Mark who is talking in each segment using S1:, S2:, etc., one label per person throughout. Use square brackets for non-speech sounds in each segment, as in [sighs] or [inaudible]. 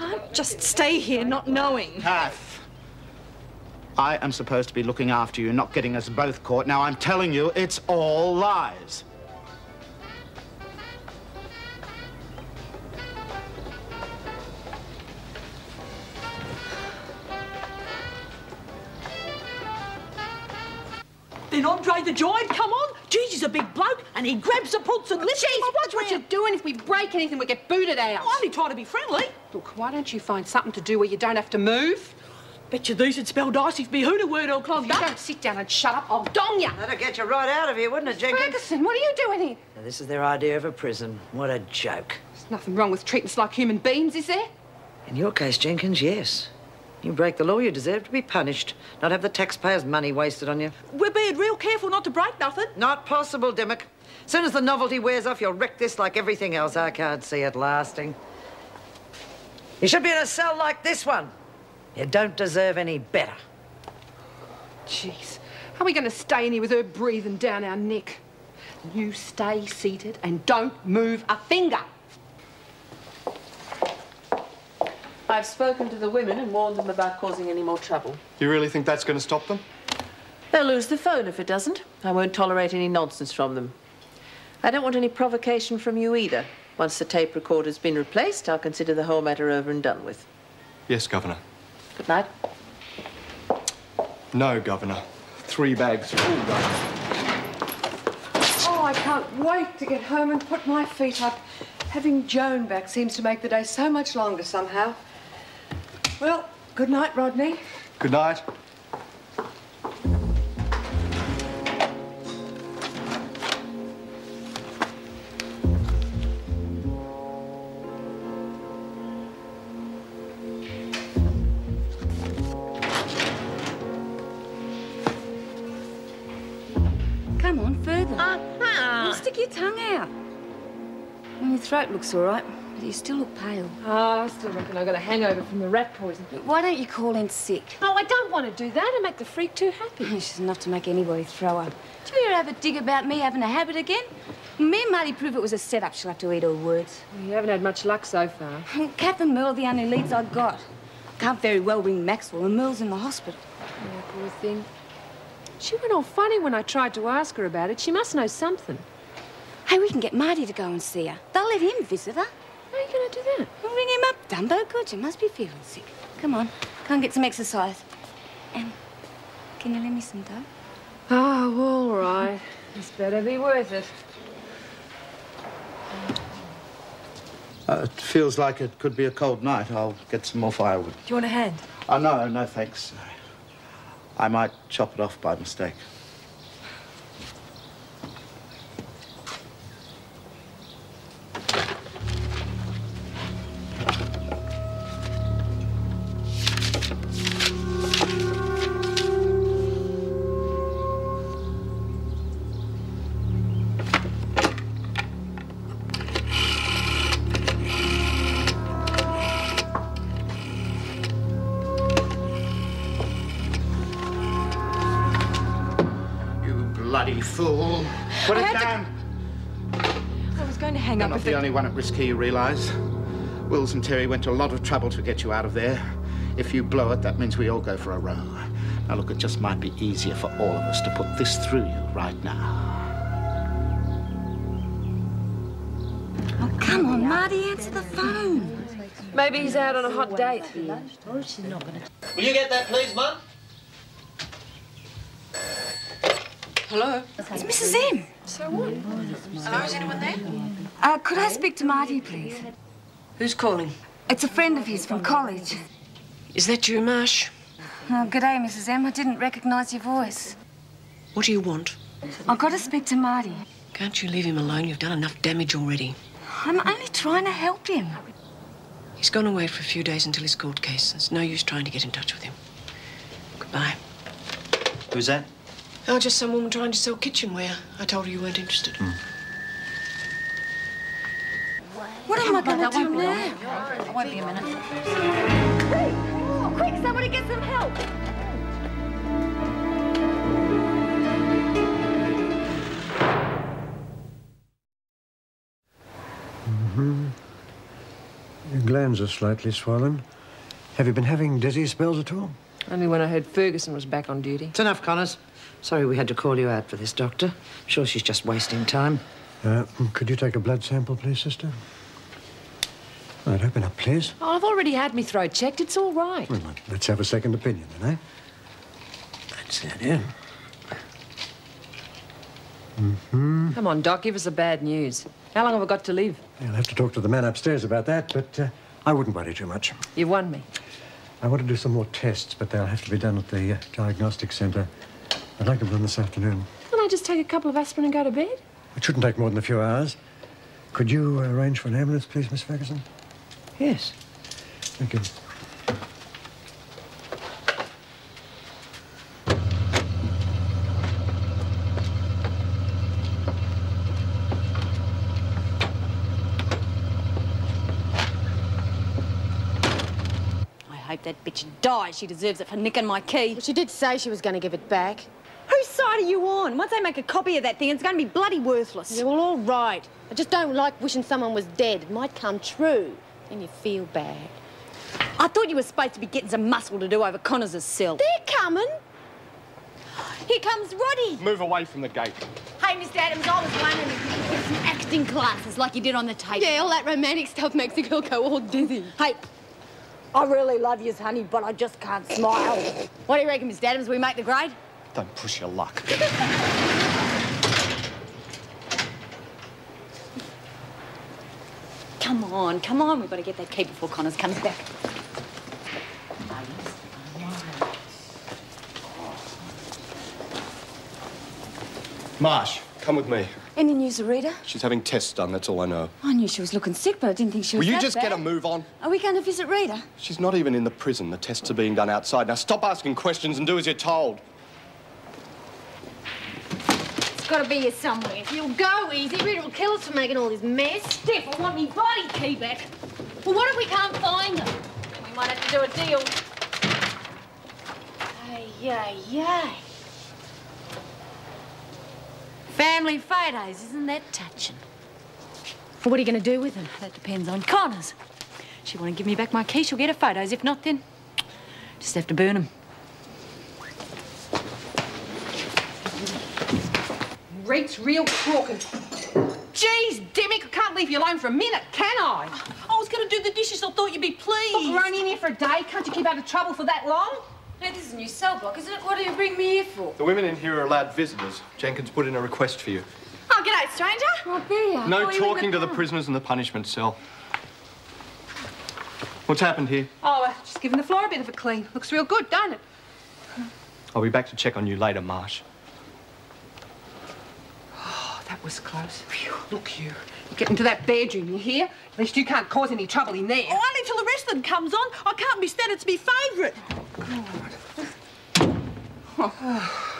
S1: can't just stay here not knowing.
S2: Kath, I am supposed to be looking after you, not getting us both caught. Now, I'm telling you, it's all lies.
S3: Then Andre the Giant, come on. Gigi's a big bloke, and he grabs the puts and lifts
S4: Jeez,
S3: him
S4: watch what you're doing. If we break anything, we get booted out.
S3: I'm only trying to be friendly.
S4: Look, why don't you find something to do where you don't have to move?
S3: Bet you these would spell dice if me hoona word all clogged
S4: You
S3: up.
S4: don't sit down and shut up, I'll dong ya.
S5: That'd get you right out of here, wouldn't it, Jenkins?
S4: Ferguson, what are you doing here?
S5: Now, this is their idea of a prison. What a joke.
S4: There's nothing wrong with treating us like human beings, is there?
S5: In your case, Jenkins, yes. You break the law, you deserve to be punished, not have the taxpayers' money wasted on you.
S3: We're being real careful not to break nothing.
S5: Not possible, Dimmock. As soon as the novelty wears off, you'll wreck this like everything else. I can't see it lasting. You should be in a cell like this one. You don't deserve any better.
S4: Jeez, how are we going to stay in here with her breathing down our neck? You stay seated and don't move a finger.
S6: I've spoken to the women and warned them about causing any more trouble.
S7: You really think that's going to stop them?
S6: They'll lose the phone if it doesn't. I won't tolerate any nonsense from them. I don't want any provocation from you either. Once the tape recorder's been replaced, I'll consider the whole matter over and done with.
S7: Yes, Governor.
S6: Good night.
S7: No, Governor. Three bags full, Governor.
S8: Oh, I can't wait to get home and put my feet up. Having Joan back seems to make the day so much longer somehow. Well, good night, Rodney.
S7: Good night.
S9: Come on, further. Uh-huh. Well, stick your tongue out. Well, your throat looks all right, but you still look pale.
S8: Oh, I still reckon I got a hangover from the rat poison.
S9: Look, Why don't you call in sick?
S8: Oh, I don't want to do that. I make the freak too happy. [laughs]
S9: She's enough to make anybody throw up. Do you ever have a dig about me having a habit again? Me and Marty prove it was a setup. She'll have to eat her words.
S8: You haven't had much luck so far. [laughs]
S9: And Merle are the only leads I got. Can't very well ring Maxwell, and Merle's in the hospital.
S8: Yeah, poor thing. She went all funny when I tried to ask her about it. She must know something.
S9: Hey, we can get Marty to go and see her. They'll let him visit her.
S8: How are you going to do that?
S9: We'll ring him up, Dumbo. Good, you must be feeling sick. Come on, go and get some exercise. And can you lend me some dough?
S8: Oh, all right. [laughs] This better be worth it.
S2: Uh, it feels like it could be a cold night. I'll get some more firewood.
S8: Do you want a hand?
S2: Oh, no, no, thanks. I might chop it off by mistake. Put
S8: I
S2: it
S8: had to-
S2: down.
S8: I was going to hang
S2: You're
S8: up
S2: not the
S8: it...
S2: only one at risk here, you realise. Wills and Terry went to a lot of trouble to get you out of there. If you blow it, that means we all go for a row. Now, look, it just might be easier for all of us to put this through you right now.
S9: Oh, come on, Marty, answer the phone.
S8: Maybe he's out on a hot date.
S10: Will you get that, please, Mum?
S8: Hello?
S9: It's Mrs. M.
S8: So what?
S4: Hello, is anyone there?
S9: Uh, could I speak to Marty, please?
S4: Who's calling?
S9: It's a friend of his from college.
S4: Is that you, Marsh?
S9: Oh, good day, Mrs. M. I didn't recognise your voice.
S4: What do you want?
S9: I've got to speak to Marty.
S4: Can't you leave him alone? You've done enough damage already.
S9: I'm only trying to help him.
S4: He's gone away for a few days until his court case. There's no use trying to get in touch with him. Goodbye.
S10: Who's that?
S4: Oh, just some woman trying to sell kitchenware. I told her you weren't interested. Hmm.
S9: What am I going to do now?
S11: It won't be a minute.
S9: Oh, quick, somebody get some help. Mm-hmm.
S12: Glenn
S11: hands are slightly swollen. Have you been having dizzy spells at all?
S8: Only when I heard Ferguson was back on duty.
S5: It's enough, Connors. Sorry we had to call you out for this, Doctor. I'm sure she's just wasting time.
S11: Uh, could you take a blood sample, please, sister? Right, open up, please.
S8: Oh, I've already had my throat checked. It's all right.
S11: Well, let's have a second opinion, then, eh? That's it, yeah. Mm-hmm.
S8: Come on, Doc, give us the bad news. How long have I got to live?
S11: I'll have to talk to the man upstairs about that, but uh, I wouldn't worry too much.
S8: You won me.
S11: I want to do some more tests, but they'll have to be done at the uh, diagnostic centre. I'd like them done this afternoon.
S8: Can I just take a couple of aspirin and go to bed?
S11: It shouldn't take more than a few hours. Could you uh, arrange for an ambulance, please, Miss Ferguson?
S5: Yes.
S11: Thank you.
S9: I hope that bitch dies. She deserves it for nicking my key.
S12: Well, she did say she was going to give it back.
S9: Whose side are you on? Once they make a copy of that thing, it's going to be bloody worthless.
S12: Yeah, well, all right. I just don't like wishing someone was dead. It might come true. Then you feel bad.
S9: I thought you were supposed to be getting some muscle to do over Connors' cell.
S12: They're coming.
S9: Here comes Roddy.
S7: Move away from the gate.
S9: Hey, Mr. Adams, I was wondering if you could get some acting classes like you did on the tape.
S12: Yeah, all that romantic stuff makes a girl go all dizzy.
S9: Hey, I really love you, honey, but I just can't smile. What do you reckon, Mr. Adams? We make the grade?
S7: Don't push your luck.
S9: Come on, come on. We've got to get that key before Connors comes back.
S7: Marsh, come with me.
S9: Any news of Rita?
S7: She's having tests done, that's all I know.
S9: I knew she was looking sick, but I didn't think she was
S7: Will you
S9: that
S7: just
S9: bad.
S7: get a move on?
S9: Are we going to visit Rita?
S7: She's not even in the prison. The tests are being done outside. Now stop asking questions and do as you're told.
S12: It's got to be here somewhere. If you'll go easy, Rita will kill us for making all this mess.
S9: Steph, I want me body key back.
S12: Well, what if we can't find them? We might have to do a deal. Ay, ay, ay.
S9: Family photos, isn't that touching?
S12: Well, what are you going to do with them?
S9: That depends on Connors. She want to give me back my key, she'll get her photos. If not, then just have to burn them.
S4: Reek's real crooked. Jeez, Dimmock, I can't leave you alone for a minute, can I?
S3: I was going to do the dishes. I thought you'd be pleased.
S4: Look, we're only in here for a day. Can't you keep out of trouble for that long?
S8: Hey, this is a new cell block, isn't it? What do you bring me here for?
S7: The women in here are allowed visitors. Jenkins put in a request for you.
S9: Oh, g'day, stranger.
S8: Oh, there.
S7: No
S8: Oh, you in
S7: talking to the prisoners in the punishment cell. What's happened here?
S4: Oh, uh, just giving the floor a bit of a clean. Looks real good, don't it?
S7: I'll be back to check on you later, Marsh.
S4: Oh, that was close. Phew, look, you. You get into that bedroom, you hear? At least you can't cause any trouble in there.
S3: Oh, only till the rest of them comes on. I can't be standing to be favourite.
S4: Oh,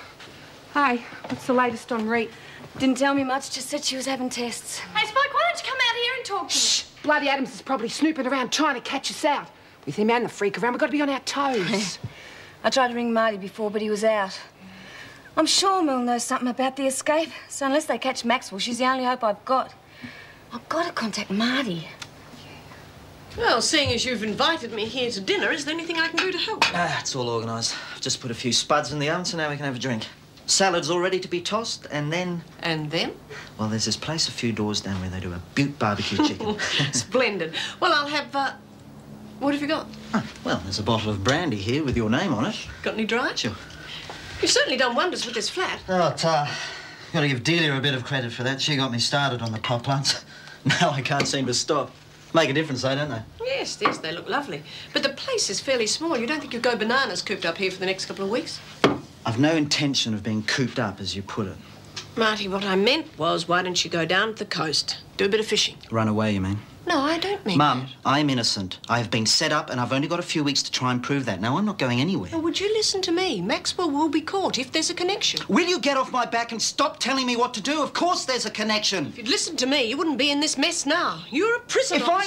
S4: hey, [sighs] what's the latest on Reet?
S9: Didn't tell me much, just said she was having tests.
S12: Hey, Spike, why don't you come out here and talk to
S4: Shh! Bloody Adams is probably snooping around trying to catch us out. With him and the freak around, we've got to be on our toes. [laughs]
S9: I tried to ring Marty before, but he was out. I'm sure Mill knows something about the escape. So unless they catch Maxwell, she's the only hope I've got. I've got to contact Marty.
S3: Well, seeing as you've invited me here to dinner, is there anything I can do to help?
S10: Ah, it's all organised. I've just put a few spuds in the oven, so now we can have a drink. Salad's all ready to be tossed, and then...
S3: And then?
S10: Well, there's this place a few doors down where they do a butte barbecue chicken. [laughs]
S3: Splendid. Well, I'll have, uh... What have you got?
S10: Oh, well, there's a bottle of brandy here with your name on it.
S3: Got any dry?
S10: Sure.
S3: You've certainly done wonders with this flat.
S10: Oh, Tar. Got to give Delia a bit of credit for that. She got me started on the pot plants. [laughs] Now I can't seem to stop. Make a difference, though, don't they?
S3: Yes, yes, they look lovely. But the place is fairly small. You don't think you'll go bananas cooped up here for the next couple of weeks?
S10: I've no intention of being cooped up, as you put it.
S3: Marty, what I meant was, why don't you go down to the coast, do a bit of fishing?
S10: Run away, you mean?
S3: No, I don't mean
S10: Mum, I'm innocent. I have been set up, and I've only got a few weeks to try and prove that. Now, I'm not going anywhere.
S3: Well, would you listen to me? Maxwell will be caught if there's a connection.
S10: Will you get off my back and stop telling me what to do? Of course there's a connection.
S3: If you'd listened to me, you wouldn't be in this mess now. You're a prisoner.
S10: If I